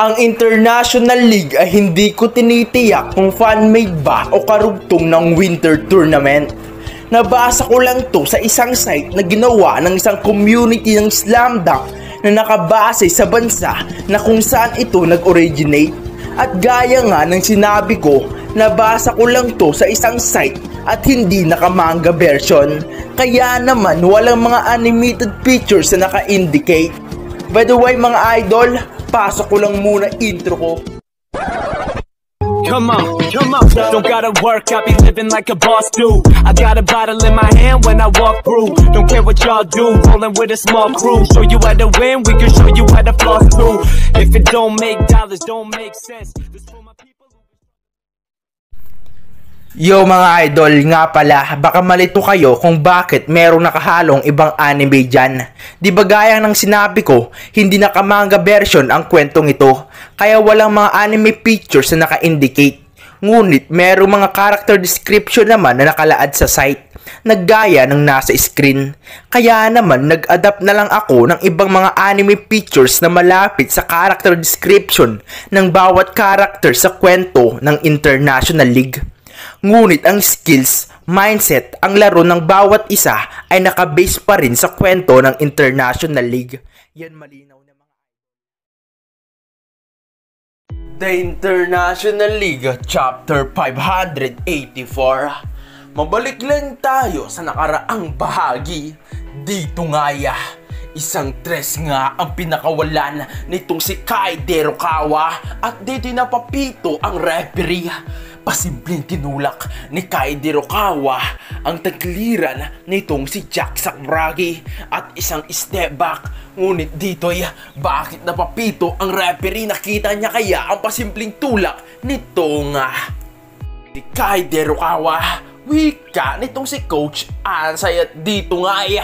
Ang International League ay hindi ko tinitiyak kung fan-made ba o karugtong ng winter tournament. Nabasa ko lang to sa isang site na ginawa ng isang community ng slam dunk na nakabase sa bansa na kung saan ito nag-originate. At gaya nga ng sinabi ko, nabasa ko lang to sa isang site at hindi nakamanga version. Kaya naman walang mga animated pictures na naka-indicate. By the way mga idol, pasok ko lang muna intro ko. Come on, come on. Don't gotta work, I be living like a boss do. I got a bottle in my hand when I walk through. Don't care what y'all do, rolling with a small crew. Show you how to win, we can show you how to floss too. If it don't make dollars, don't make sense. Yo mga idol, nga pala, baka malito kayo kung bakit merong nakahalong ibang anime dyan. Di ba gaya ng sinabi ko, hindi nakamanga version ang kwentong ito, kaya walang mga anime pictures na naka-indicate. Ngunit merong mga character description naman na nakalaad sa site, naggaya ng nasa screen. Kaya naman nag-adapt na lang ako ng ibang mga anime pictures na malapit sa character description ng bawat character sa kwento ng International League. Ngunit ang skills, mindset, ang laro ng bawat isa ay nakabase pa rin sa kwento ng International League. Yan malinaw na mga The International League Chapter 584 Mabalik lang tayo sa nakaraang bahagi. Dito nga ya, isang tres nga ang pinakawalan nitong si Kai Derokawa at dito napapito ang referee. Pasimpleng tinulak ni Kai Derokawa ang tagliran nitong si Jack Sakuragi at isang step back. Ngunit dito'y bakit napapito ang referee nakita niya kaya ang pasimpleng tulak nito nga ni Kai Derokawa. Wika nitong si Coach Ansay at dito nga ay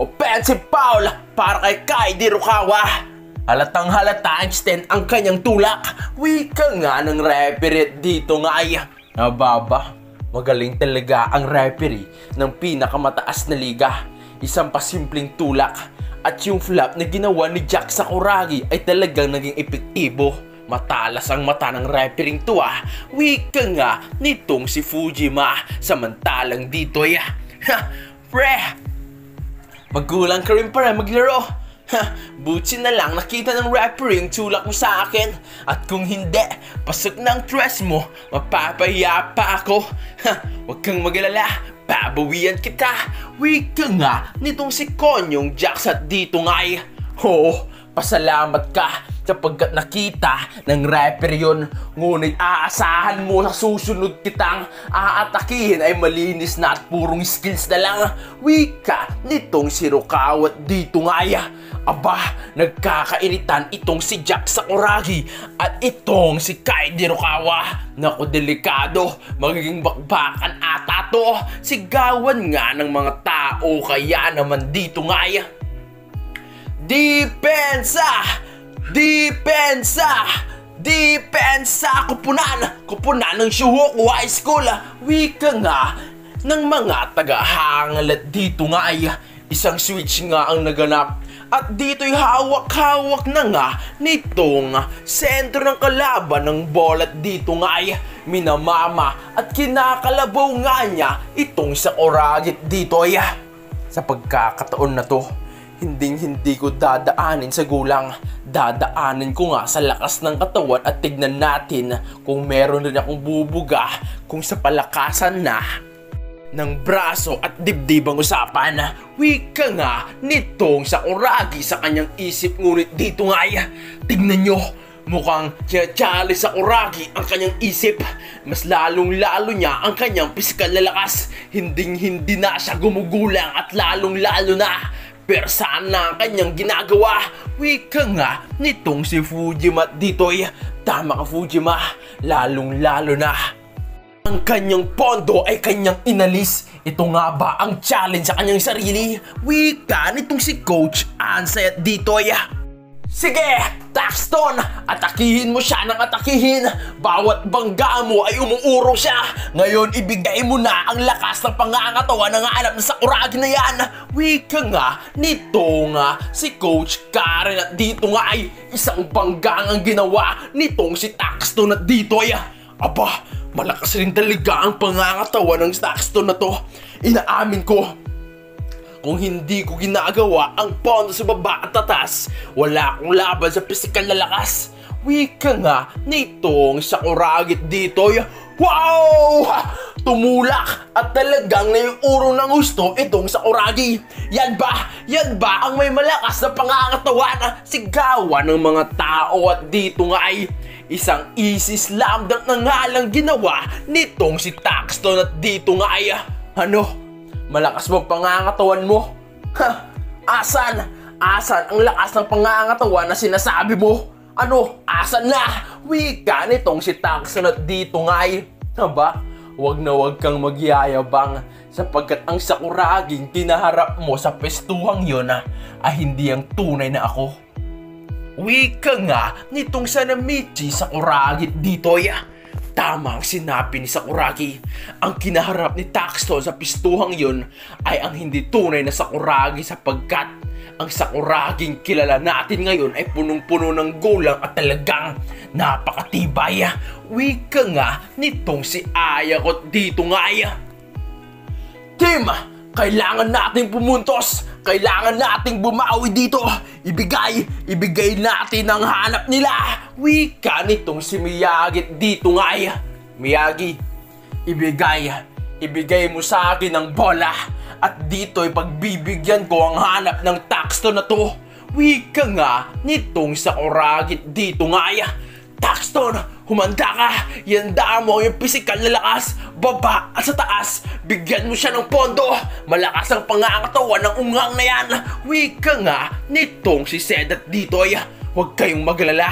offensive foul para kay Kai Derokawa. Halatang halata extend ang kanyang tulak. Wika nga ng referee dito nga ay nababa. Magaling talaga ang referee ng pinakamataas na liga. Isang pasimpleng tulak at yung flap na ginawa ni Jack Sakuragi ay talagang naging epektibo. Matalas ang mata ng referee to ah. Wika nga nitong si Fujima. Samantalang dito ay ha, pre, Magulang ka rin para maglaro. Ha, buti na lang nakita ng referee yung tulak mo sa akin. At kung hindi, pasok ng dress mo, mapapahiya pa ako. Ha, huwag kang magalala, babawian kita. Wika nga nitong si Konyong Jax at dito nga ay. Oo, pasalamat ka sapagkat nakita ng referee yun. Ngunit aasahan mo sa susunod kitang aatakihin ay malinis na at purong skills na lang. Wika nitong si Rukawa at dito nga ay. Aba, nagkakainitan itong si Jack Sakuragi at itong si Kaidi Rukawa. Naku, delikado. Magiging bakbakan ata to. Sigawan nga ng mga tao kaya naman dito nga ay. Depensa! Depensa! Depensa! Kupunan! Kupunan ng Shuhoku High School! Wika nga ng mga tagahangal at dito nga ay isang switch nga ang naganap. At dito'y hawak-hawak na nga nitong sentro ng kalaban ng bola at dito nga ay minamama at kinakalabaw nga niya itong sa oragit dito ay sa pagkakataon na to hinding hindi ko dadaanin sa gulang. Dadaanin ko nga sa lakas ng katawan at tignan natin kung meron rin akong bubuga kung sa palakasan na ng braso at dibdib ang usapan. Wika nga nitong sa uragi sa kanyang isip ngunit dito nga ay tignan nyo Mukhang tiyachali sa uragi ang kanyang isip. Mas lalong lalo niya ang kanyang pisikal na lakas. Hinding hindi na siya gumugulang at lalong lalo na pero saan na ang kanyang ginagawa? Wika nga nitong si Fujima dito'y tama ka Fujima, lalong lalo na. Ang kanyang pondo ay kanyang inalis. Ito nga ba ang challenge sa kanyang sarili? Wika nitong si Coach Ansay at dito'y Sige, Taxton! Atakihin mo siya ng atakihin! Bawat bangga mo ay umuuro siya! Ngayon, ibigay mo na ang lakas ng pangangatawan ng alam na Sakuragi na yan! Wika nga, nito nga si Coach Karen at dito nga ay isang banggang ang ginawa nitong si Taxton at dito ay Aba, malakas rin talaga ang pangangatawan ng Taxton na to. Inaamin ko, kung hindi ko ginagawa ang pondo sa baba at tatas, wala akong laban sa pisikal na lakas. Wika nga nitong sa kuragit dito. Wow! Tumulak at talagang naiurong ng gusto itong sa kuragi. Yan ba? Yan ba ang may malakas na pangangatawan? Sigawan ng mga tao at dito nga ay isang easy slam dunk na nga lang ginawa nitong si Taxton at dito nga ay ano? Malakas mo pangangatawan mo? Ha? Asan? Asan ang lakas ng pangangatawan na sinasabi mo? Ano? Asan na? Wika nitong si Taxon at dito nga'y. Haba? Huwag na huwag kang magyayabang sapagkat ang sakuraging tinaharap mo sa pestuhang yon ah, ay hindi ang tunay na ako. Wika nga nitong Sanamichi sa kuragit dito ya. Tama ang sinabi ni Sakuragi. Ang kinaharap ni Taxton sa pistuhang yun ay ang hindi tunay na Sakuragi sapagkat ang Sakuraging kilala natin ngayon ay punong-puno ng gulang at talagang napakatibay. Wika nga nitong si Aya ko dito nga Aya. Team, kailangan nating pumuntos kailangan nating bumawi dito. Ibigay, ibigay natin ang hanap nila. Wika nitong si Miyagi dito nga ay. Miyagi, ibigay, ibigay mo sa akin ang bola. At dito ay pagbibigyan ko ang hanap ng taxto na to. Wika nga nitong sa oragit dito nga ay. Taxton, humanda ka! Yanda mo yung pisikal na lakas, baba at sa taas. Bigyan mo siya ng pondo. Malakas ang pangangatawan ng ungang na yan. Wika nga nitong si Sedat dito ay huwag kayong maglala.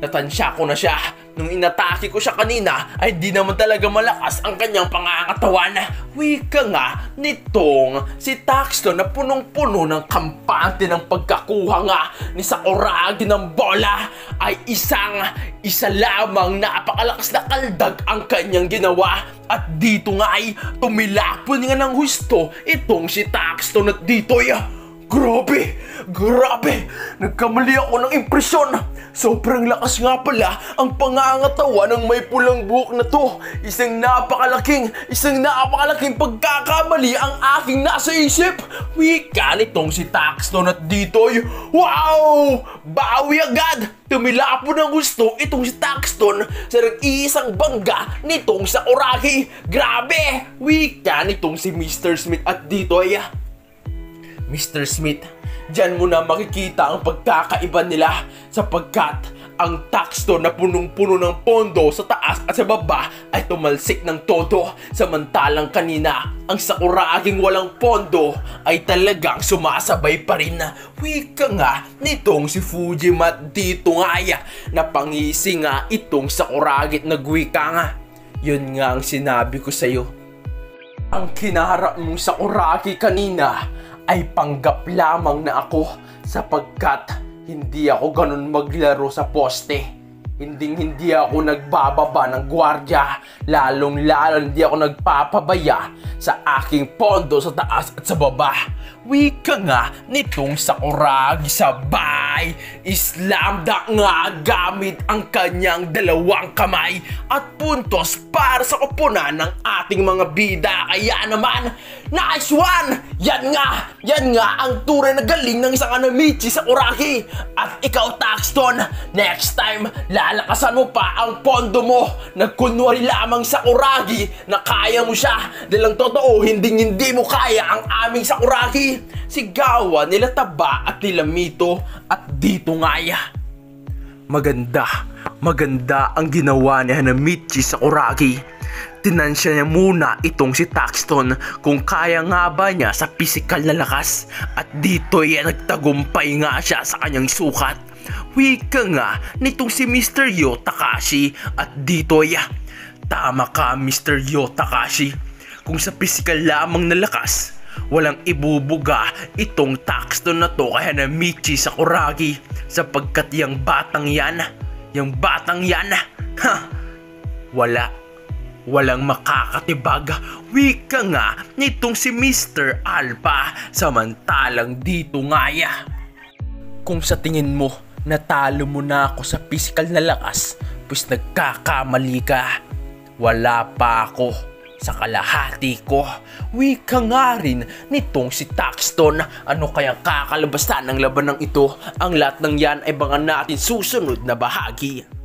Natansya ko na siya Nung inatake ko siya kanina ay di naman talaga malakas ang kanyang pangangatawan. Wika nga nitong si Taxton na punong-puno ng kampante ng pagkakuha nga ni Sakuragi ng bola ay isang isa lamang napakalakas na kaldag ang kanyang ginawa. At dito nga ay tumilapon nga ng husto itong si Taxton at dito ay Grabe! Grabe! Nagkamali ako ng impresyon! Sobrang lakas nga pala ang pangangatawa ng may pulang buhok na to. Isang napakalaking, isang napakalaking pagkakamali ang aking nasa isip. Wika nitong si Taxton at Ditoy. Wow! Bawi agad! Tumilapo ng gusto itong si Taxton sa nag-iisang bangga nitong sa Oraki. Grabe! Wika nitong si Mr. Smith at Ditoy. Mr. Smith, Diyan mo na makikita ang pagkakaiba nila sapagkat ang taxto na punong-puno ng pondo sa taas at sa baba ay tumalsik ng todo. Samantalang kanina ang sakuraging walang pondo ay talagang sumasabay pa rin. Na wika nga nitong si Fujimat dito nga ya. Na pangisi nga itong sakuragit nagwika nga. Yun nga ang sinabi ko sa'yo. Ang kinaharap mong sakuragi kanina ay panggap lamang na ako sapagkat hindi ako ganun maglaro sa poste. Hinding hindi ako nagbababa ng gwardya, lalong lalo hindi ako nagpapabaya sa aking pondo sa taas at sa baba. Wika nga nitong Sakuragi sabay, islamda nga gamit ang kanyang dalawang kamay at puntos para sa kupunan ng ating mga bida. Kaya naman, nice one! Yan nga, yan nga ang tunay na galing ng isang Anamichi Sakuragi. At ikaw, Taxton, next time, lalakasan mo pa ang pondo mo. Nagkunwari lamang Sakuragi na kaya mo siya. Dahil ang totoo, hindi hindi mo kaya ang aming Sakuragi sigawan nila Taba at nila Mito at dito nga ya. Maganda, maganda ang ginawa ni Hanamichi sa Kuragi. Tinansya niya muna itong si Taxton kung kaya nga ba niya sa pisikal na lakas at dito ay nagtagumpay nga siya sa kanyang sukat. Wika nga nitong si Mr. Yo Takashi at dito ay Tama ka Mr. Yo Takashi. Kung sa pisikal lamang na Walang ibubuga itong Taxton na to kaya na Michi sa Kuragi sapagkat yung batang yan, yung batang yan, ha, wala, walang makakatibag. Wika nga nitong si Mr. Alpha samantalang dito nga ya. Kung sa tingin mo, natalo mo na ako sa physical na lakas, pues nagkakamali ka. Wala pa ako sa kalahati ko. Wika nga rin nitong si Taxton. Ano kaya kakalabasan ng laban ng ito? Ang lahat ng yan ay bangan natin susunod na bahagi.